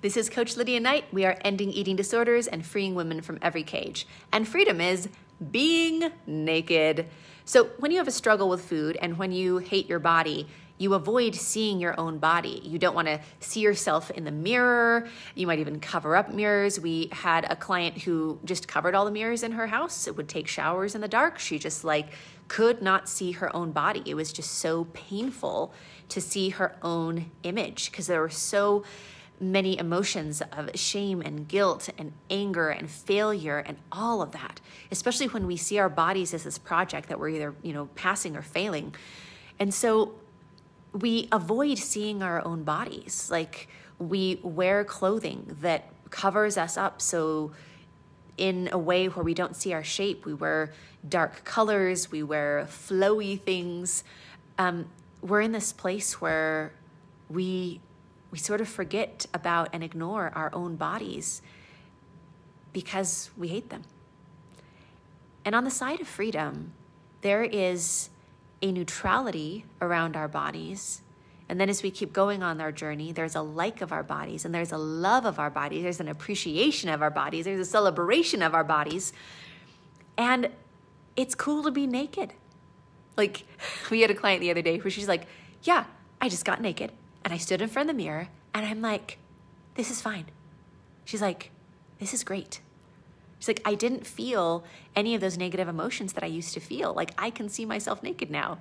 This is Coach Lydia Knight. We are ending eating disorders and freeing women from every cage. And freedom is being naked. So, when you have a struggle with food and when you hate your body, you avoid seeing your own body. You don't want to see yourself in the mirror. You might even cover up mirrors. We had a client who just covered all the mirrors in her house. It would take showers in the dark. She just like could not see her own body. It was just so painful to see her own image because there were so many emotions of shame and guilt and anger and failure and all of that especially when we see our bodies as this project that we're either you know passing or failing. And so we avoid seeing our own bodies. Like we wear clothing that covers us up. So in a way where we don't see our shape we wear dark colors we wear flowy things. Um, we're in this place where we we sort of forget about and ignore our own bodies because we hate them. And on the side of freedom, there is a neutrality around our bodies. And then as we keep going on our journey, there's a like of our bodies, and there's a love of our bodies, there's an appreciation of our bodies, there's a celebration of our bodies. And it's cool to be naked. Like, we had a client the other day where she's like, Yeah, I just got naked and I stood in front of the mirror and I'm like, This is fine. She's like, This is great. She's like, I didn't feel any of those negative emotions that I used to feel. Like, I can see myself naked now.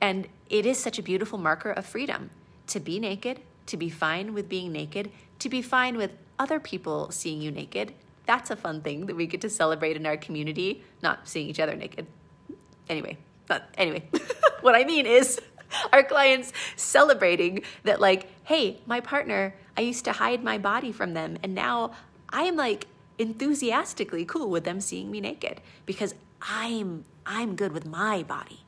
And it is such a beautiful marker of freedom to be naked, to be fine with being naked, to be fine with other people seeing you naked. That's a fun thing that we get to celebrate in our community, not seeing each other naked. Anyway, but anyway, what I mean is our clients celebrating that, like, hey, my partner, I used to hide my body from them, and now I am like enthusiastically cool with them seeing me naked because I'm I'm good with my body.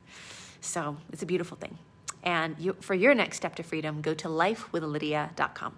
So it's a beautiful thing. And you, for your next step to freedom, go to lifewithlydia.com.